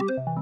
you